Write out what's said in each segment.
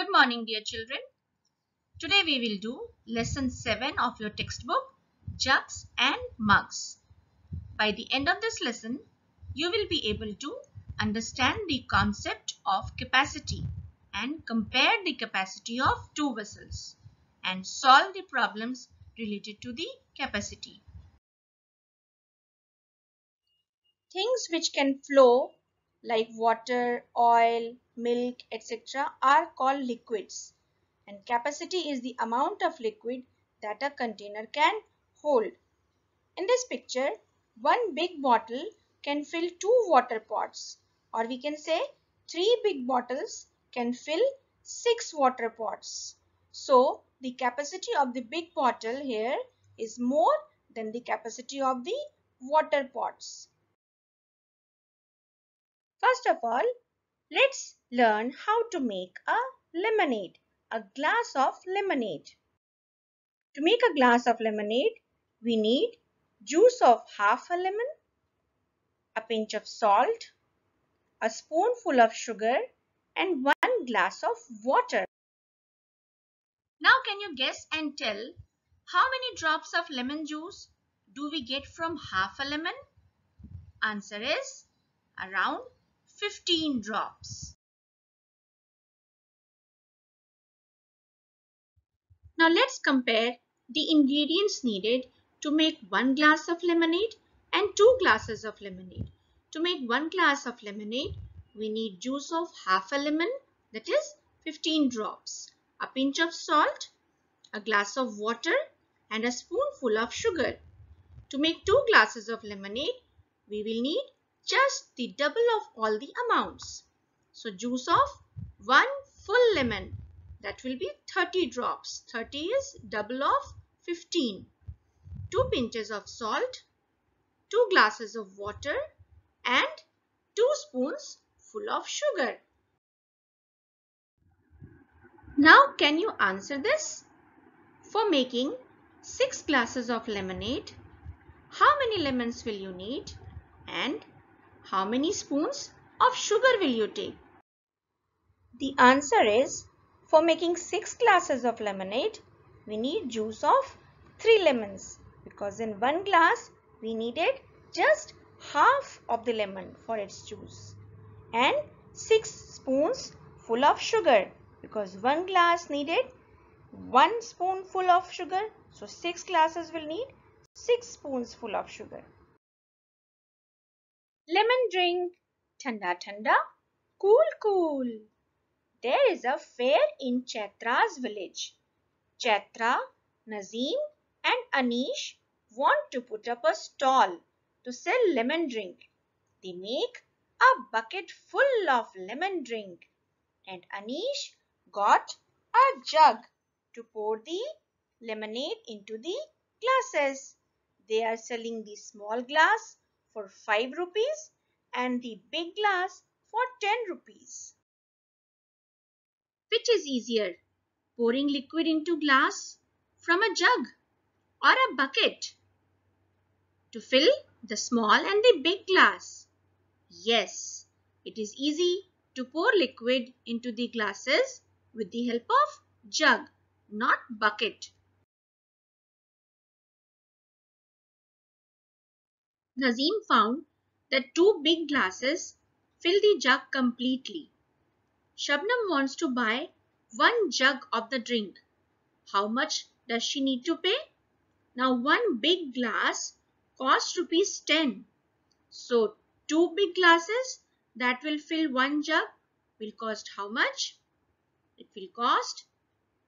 Good morning dear children. Today we will do lesson 7 of your textbook Jugs and Mugs. By the end of this lesson, you will be able to understand the concept of capacity and compare the capacity of two vessels and solve the problems related to the capacity. Things which can flow like water, oil, milk, etc. are called liquids. And capacity is the amount of liquid that a container can hold. In this picture, one big bottle can fill two water pots or we can say three big bottles can fill six water pots. So, the capacity of the big bottle here is more than the capacity of the water pots. First of all, let's learn how to make a lemonade, a glass of lemonade. To make a glass of lemonade, we need juice of half a lemon, a pinch of salt, a spoonful of sugar and one glass of water. Now can you guess and tell how many drops of lemon juice do we get from half a lemon? Answer is around 15 drops. Now let's compare the ingredients needed to make one glass of lemonade and two glasses of lemonade. To make one glass of lemonade, we need juice of half a lemon that is 15 drops, a pinch of salt, a glass of water and a spoonful of sugar. To make two glasses of lemonade, we will need just the double of all the amounts. So juice of one full lemon that will be 30 drops. 30 is double of 15. 2 pinches of salt, 2 glasses of water and 2 spoons full of sugar. Now can you answer this? For making 6 glasses of lemonade, how many lemons will you need and how many spoons of sugar will you take? The answer is for making 6 glasses of lemonade, we need juice of 3 lemons because in one glass we needed just half of the lemon for its juice and 6 spoons full of sugar because one glass needed 1 spoonful of sugar so 6 glasses will need 6 spoons full of sugar. Lemon drink. Thanda thanda. Cool cool. There is a fair in Chaitra's village. Chaitra, Nazim and Anish want to put up a stall to sell lemon drink. They make a bucket full of lemon drink and Anish got a jug to pour the lemonade into the glasses. They are selling the small glass for 5 rupees and the big glass for 10 rupees. Which is easier, pouring liquid into glass from a jug or a bucket? To fill the small and the big glass? Yes, it is easy to pour liquid into the glasses with the help of jug, not bucket. Nazim found that two big glasses fill the jug completely. Shabnam wants to buy one jug of the drink. How much does she need to pay? Now one big glass costs rupees 10. So two big glasses that will fill one jug will cost how much? It will cost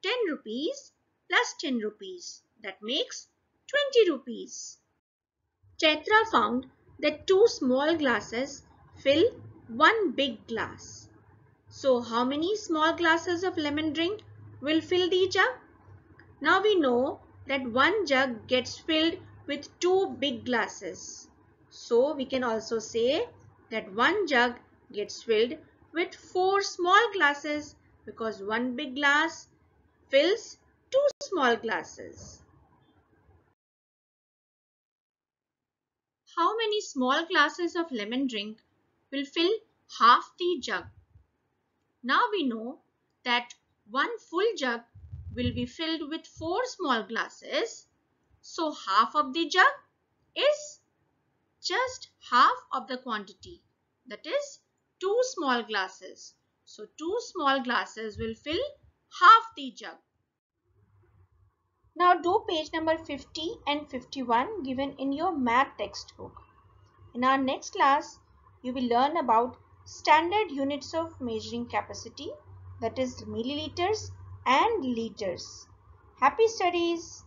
10 rupees plus 10 rupees. That makes 20 rupees. Chaitra found that two small glasses fill one big glass. So how many small glasses of lemon drink will fill the jug? Now we know that one jug gets filled with two big glasses. So we can also say that one jug gets filled with four small glasses because one big glass fills two small glasses. How many small glasses of lemon drink will fill half the jug. Now we know that one full jug will be filled with four small glasses. So half of the jug is just half of the quantity. That is two small glasses. So two small glasses will fill half the jug. Now do page number 50 and 51 given in your math textbook. In our next class, you will learn about standard units of measuring capacity that is milliliters and liters. Happy studies!